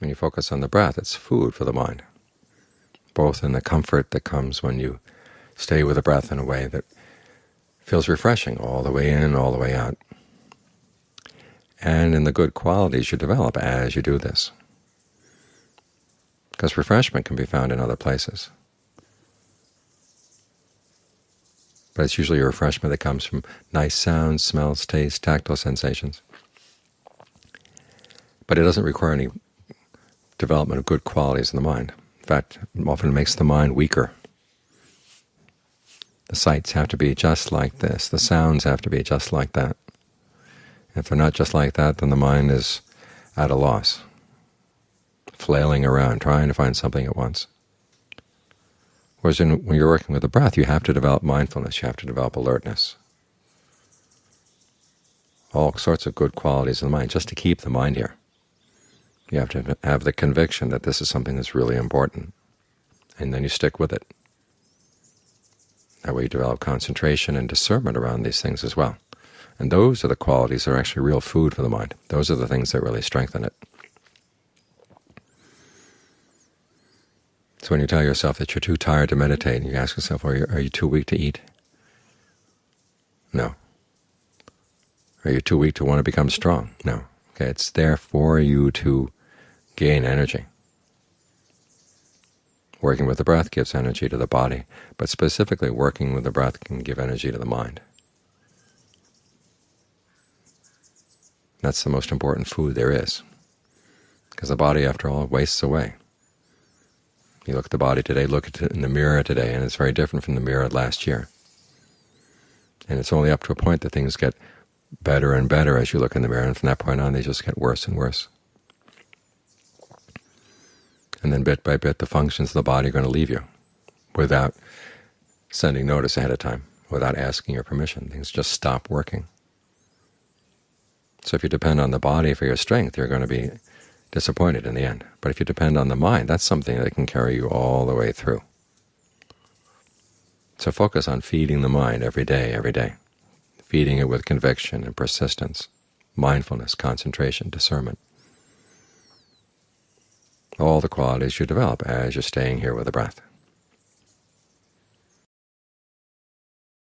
When you focus on the breath, it's food for the mind, both in the comfort that comes when you stay with the breath in a way that feels refreshing all the way in, all the way out, and in the good qualities you develop as you do this. Because refreshment can be found in other places. But it's usually a refreshment that comes from nice sounds, smells, tastes, tactile sensations. But it doesn't require any development of good qualities in the mind. In fact, it often makes the mind weaker. The sights have to be just like this. The sounds have to be just like that. If they're not just like that, then the mind is at a loss, flailing around, trying to find something at once. Whereas in, when you're working with the breath, you have to develop mindfulness, you have to develop alertness, all sorts of good qualities in the mind, just to keep the mind here. You have to have the conviction that this is something that's really important, and then you stick with it. That way you develop concentration and discernment around these things as well. And those are the qualities that are actually real food for the mind. Those are the things that really strengthen it. So when you tell yourself that you're too tired to meditate, and you ask yourself, are you, are you too weak to eat? No. Are you too weak to want to become strong? No. Okay, it's there for you to gain energy. Working with the breath gives energy to the body, but specifically working with the breath can give energy to the mind. That's the most important food there is, because the body, after all, wastes away. You look at the body today, look at it in the mirror today, and it's very different from the mirror last year. And it's only up to a point that things get better and better as you look in the mirror, and from that point on they just get worse and worse. And then bit by bit the functions of the body are going to leave you without sending notice ahead of time, without asking your permission. Things just stop working. So if you depend on the body for your strength, you're going to be disappointed in the end. But if you depend on the mind, that's something that can carry you all the way through. So focus on feeding the mind every day, every day, feeding it with conviction and persistence, mindfulness, concentration, discernment, all the qualities you develop as you're staying here with the breath.